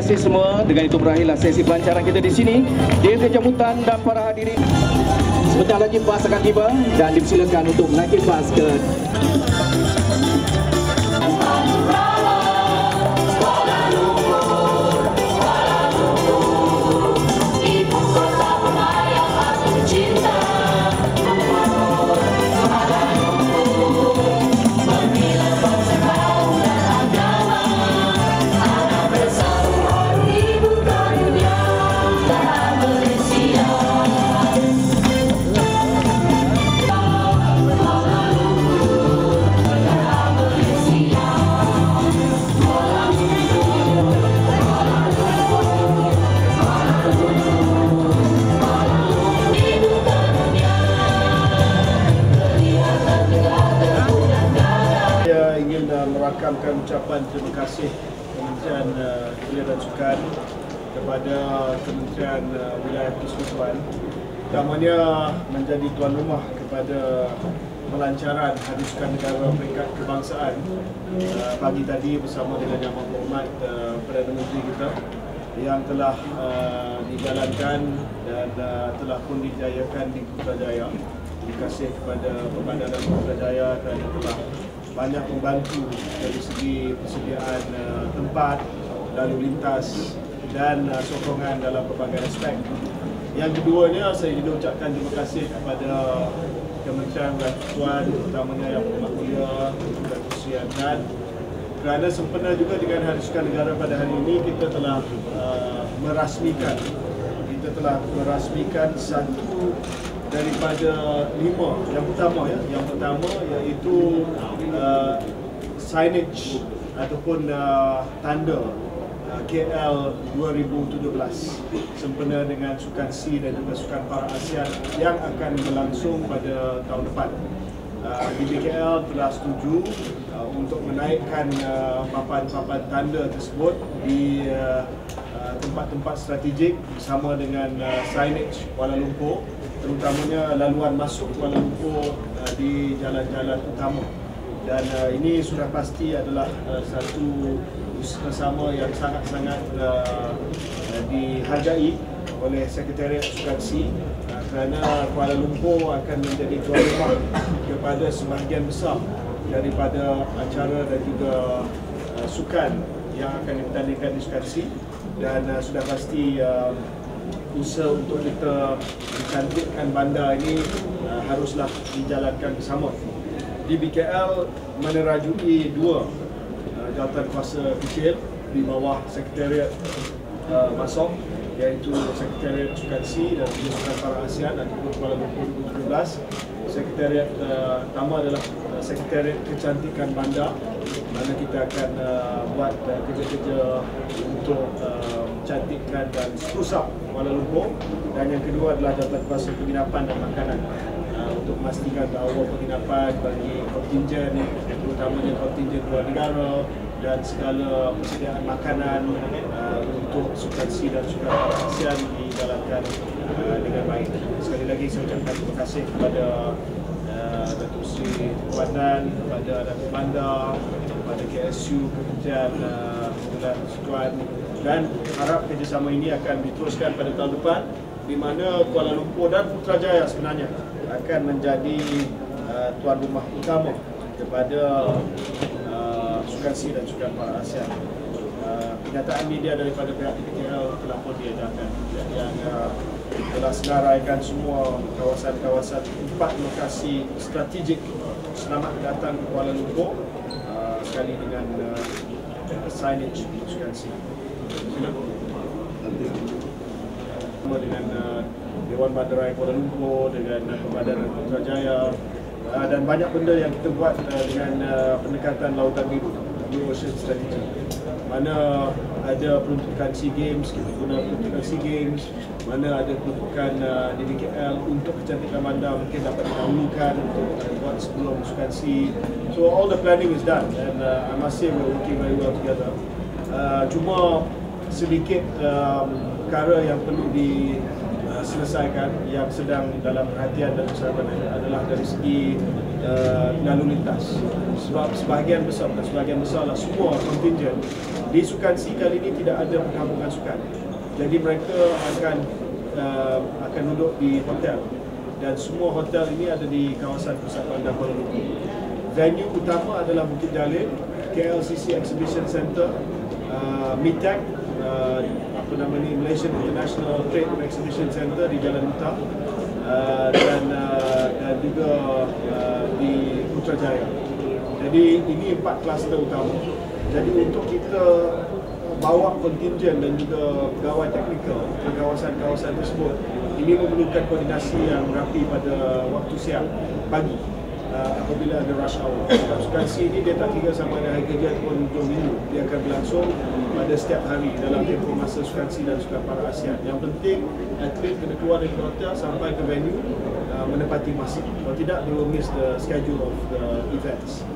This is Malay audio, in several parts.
kasih semua. Dengan itu berakhirlah sesi pelancaran kita di sini. Di jemputan dan para hadirin. Sebentar lagi bas akan tiba dan dipersilakan untuk menaiki bas ke merakamkan ucapan terima kasih Kementerian uh, Belia dan Sukan kepada Kementerian uh, Wilayah Persekutuan utamanya menjadi tuan rumah kepada pelancaran Hari Sukan Negara Peringkat Kebangsaan uh, pagi tadi bersama dengan Yang Berhormat uh, Perdana Menteri kita yang telah uh, dijalankan dan uh, telah pun dijayakan di Putrajaya. Terima kasih kepada Pembadanan Putrajaya kerana telah banyak membantu dari segi persediaan uh, tempat, lalu lintas dan uh, sokongan dalam pelbagai aspek. Yang keduanya saya juga ucapkan terima kasih kepada Kementerian Persekutuan terutamanya Yang Mulia dan Kesihatan kerana sempena juga dengan Hari Sukan Negara pada hari ini kita telah uh, merasmikan kita telah merasmikan satu daripada lima. Yang pertama ya. Yang pertama iaitu uh, signage ataupun uh, tanda uh, KL 2017 sempena dengan Sukan C dan juga Sukan Para ASEAN yang akan berlangsung pada tahun depan. Uh, DBKL telah setuju uh, untuk menaikkan uh, papan-papan tanda tersebut di uh, uh, tempat-tempat strategik bersama dengan uh, signage Kuala Lumpur terutamanya laluan masuk Kuala Lumpur uh, di jalan-jalan utama. Dan uh, ini sudah pasti adalah uh, satu bersama yang sangat-sangat uh, uh, dihargai oleh Sekretariat Sukan C uh, kerana Kuala Lumpur akan menjadi tuan rumah kepada sebahagian besar daripada acara dan juga uh, sukan yang akan dipertandingkan di Sukan C dan uh, sudah pasti uh, usaha untuk kita mencantikkan bandar ini uh, haruslah dijalankan bersama. Di BKL menerajui dua uh, jawatan kuasa kecil di bawah Sekretariat uh, Masok iaitu Sekretariat Sukan C dan Sukan Para ASEAN ataupun Kuala Lumpur 2017. Sekretariat uh, utama adalah uh, Sekretariat Kecantikan Bandar mana kita akan uh, buat uh, kerja-kerja untuk uh, cantikkan dan spruce Kuala Lumpur dan yang kedua adalah jawatan kuasa penginapan dan makanan uh, untuk memastikan bahawa penginapan bagi kontingen terutamanya kontingen luar negara dan segala persediaan makanan uh, untuk sukan C dan sukan ASEAN dijalankan uh, dengan baik. Sekali lagi saya ucapkan terima kasih kepada uh, Datuk Seri Kuandan, kepada Datuk Bandar, kepada KSU, Kementerian uh, Pemuda Sukan dan harap kerjasama ini akan diteruskan pada tahun depan di mana Kuala Lumpur dan Putrajaya sebenarnya akan menjadi uh, tuan rumah utama kepada uh, Sukan C dan Sukan Para ASEAN. Uh, kenyataan media daripada pihak TPKL telah pun diadakan yang uh, telah senaraikan semua kawasan-kawasan empat lokasi strategik selamat datang ke Kuala Lumpur uh, sekali dengan uh, signage Sukan C. Bersama dengan uh, Dewan Bandarai Kuala Lumpur, dengan uh, Pembadaran Putrajaya uh, dan banyak benda yang kita buat uh, dengan uh, pendekatan Lautan Biru, Blue Ocean Strategy. Mana ada peruntukan SEA Games, kita guna peruntukan SEA Games, mana ada peruntukan uh, di BKL untuk kecantikan bandar mungkin dapat didahulukan untuk uh, buat sebelum sukan SEA. So all the planning is done and uh, I must say we're working very well together. Uh, cuma sedikit um, perkara yang perlu diselesaikan yang sedang dalam perhatian dan usahawan adalah dari segi uh, lalu lintas sebab sebahagian besar dan sebahagian besarlah semua kontingen di Sukan C kali ini tidak ada perkampungan sukan jadi mereka akan uh, akan duduk di hotel dan semua hotel ini ada di kawasan pusat bandar Kuala Lumpur venue utama adalah Bukit Jalil KLCC Exhibition Centre uh, MITEC uh, apa nama ni Malaysian International Trade and Exhibition Centre di Jalan Utah uh, dan uh, dan juga uh, di Putrajaya. Jadi ini empat kluster utama. Jadi untuk kita bawa kontingen dan juga pegawai teknikal ke kawasan-kawasan tersebut ini memerlukan koordinasi yang rapi pada waktu siang pagi uh, apabila ada rush hour. Sukan C ini dia tak kira sama ada hari kerja ataupun hujung minggu. Dia akan berlangsung pada setiap hari dalam tempoh masa Sukan C dan Sukan Para ASEAN. Yang penting atlet kena keluar dari hotel sampai ke venue uh, menepati masa. Kalau tidak, they will miss the schedule of the events.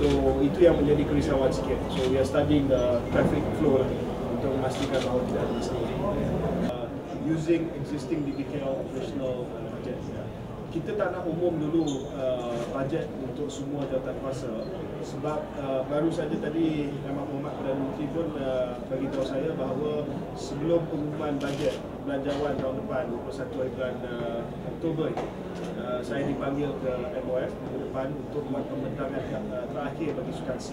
So itu yang menjadi kerisauan sikit. So we are studying the traffic flow lah untuk memastikan bahawa tidak ada mistake. Uh, using existing DBKL operational budget. Yeah kita tak nak umum dulu uh, bajet untuk semua jawatan kuasa sebab uh, baru saja tadi Ahmad Muhammad Perdana Menteri pun uh, bagi tahu saya bahawa sebelum pengumuman bajet belanjawan tahun depan 21 hari bulan uh, Oktober uh, saya dipanggil ke MOF minggu depan untuk buat pembentangan uh, terakhir bagi Sukan C.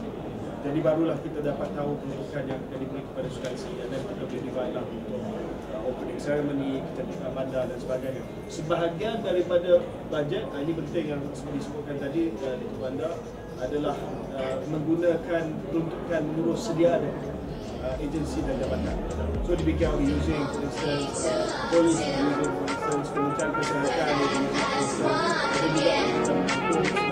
Jadi barulah kita dapat tahu peruntukan yang akan diberi kepada Sukan C dan kita boleh divide lah untuk uh, opening ceremony, kecantikan bandar dan sebagainya. Sebahagian daripada bajet, uh, ini penting yang disebutkan tadi uh, di bandar adalah uh, menggunakan peruntukan mengurus sedia ada uh, agensi dan jabatan. So demikian we using for instance uh, polis we using for instance kementerian kesihatan we using for instance ada juga macam